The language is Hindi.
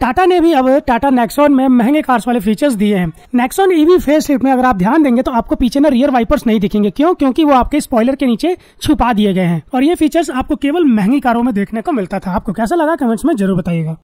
टाटा ने भी अब टाटा नेक्सॉन में महँगे कार्स वाले फीचर्स दिए हैं। नेक्सॉन ईवी फेस में अगर आप ध्यान देंगे तो आपको पीछे ना रियर वाइपर्स नहीं दिखेंगे। क्यों? क्योंकि वो आपके स्पॉइलर के नीचे छुपा दिए गए हैं। और ये फीचर्स आपको केवल महँगी कारों में देखने को मिलता था। आपको कैसा लगा? कमेंट्स में ज़रूर बताइएगा।